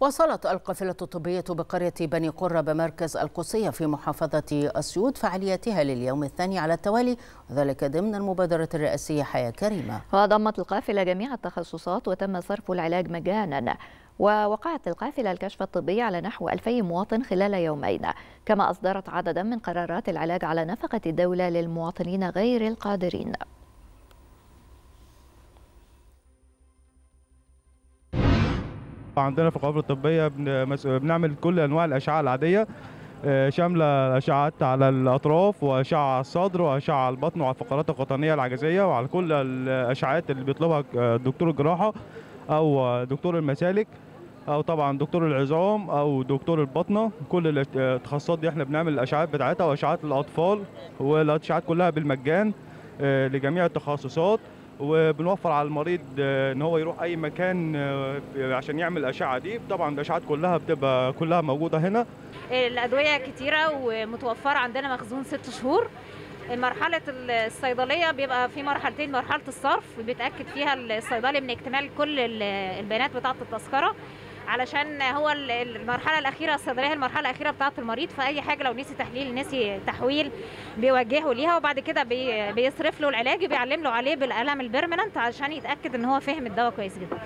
واصلت القافلة الطبية بقرية بني قرة بمركز القصية في محافظة أسيوط فعالياتها لليوم الثاني على التوالي وذلك ضمن المبادرة الرئاسية حياة كريمة. وضمت القافلة جميع التخصصات وتم صرف العلاج مجانا ووقعت القافلة الكشف الطبي على نحو 2000 مواطن خلال يومين كما أصدرت عددا من قرارات العلاج على نفقة الدولة للمواطنين غير القادرين. عندنا في القوافل الطبية بنعمل كل أنواع الأشعة العادية شاملة أشعات على الأطراف وأشعة على الصدر وأشعة على البطن وعلى الفقرات القطنية العجزية وعلى كل الأشعات اللي بيطلبها دكتور الجراحة أو دكتور المسالك أو طبعا دكتور العظام أو دكتور البطنة. كل التخصصات دي إحنا بنعمل الأشعات بتاعتها وأشعات الأطفال والأشعات كلها بالمجان لجميع التخصصات. وبنوفر على المريض إن هو يروح أي مكان عشان يعمل الأشعة دي. طبعا الأشعات كلها بتبقى كلها موجودة هنا. الأدوية كتيرة ومتوفرة عندنا مخزون ست شهور. مرحلة الصيدلية بيبقى في مرحلتين مرحلة الصرف بيتأكد فيها الصيدلي من اكتمال كل البيانات بتاعة التذكرة. علشان هو المرحلة الأخيرة الصيدليه هي المرحلة الأخيرة بتاعة المريض. فأي حاجة لو نسي تحليل نسي تحويل بيوجهه ليها. وبعد كده بي بيصرف له العلاج وبيعلم له عليه بالقلم البيرمننت عشان يتأكد إن هو فهم الدواء كويس جدا.